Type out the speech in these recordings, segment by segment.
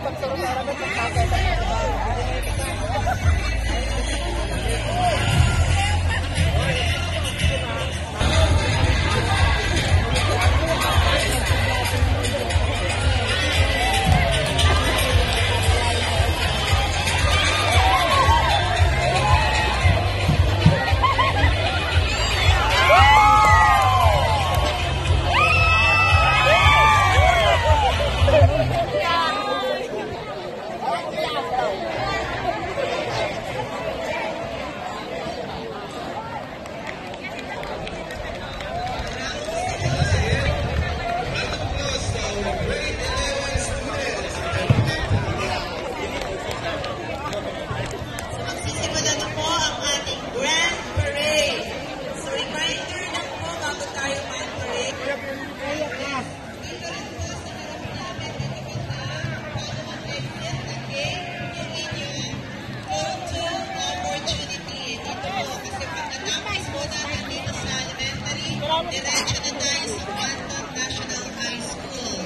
Berseluruhnya. Diretso na tayo sa Quantum National High School.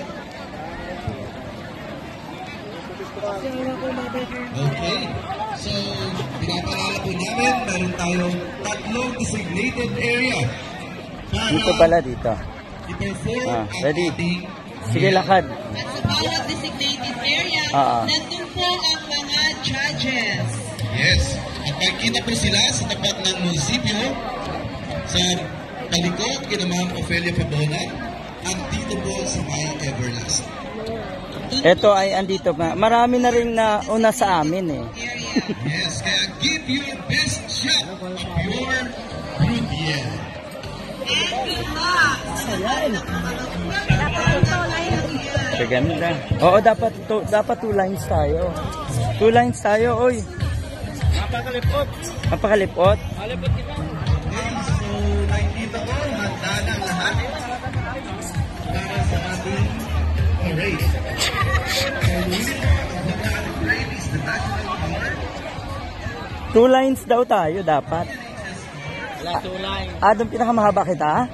Okay. So, pinapalala po namin, meron tayong tatlong designated area para Dito pala, dito. Ah, ready? Sige, lakad. At sa bawat designated area, Ah, ah. nandun po ang mga judges. Yes. At makikita po sila sa tapat ng munisipyo, sa palikod kina Ma'am Ofelia Fabona, at dito po sa may Everlast. Ito ay andito pa. Marami na rin na una sa amin eh. Yes, kaya give your best shot of your. And good luck! Kaganda. Oo, dapat to, dapat two lines tayo. Two lines tayo, oy. Napakalipot. Napakalipot? Okay, color. Two lines daw tayo dapat. Wala two lines. Ah, doon pinakamahaba kita?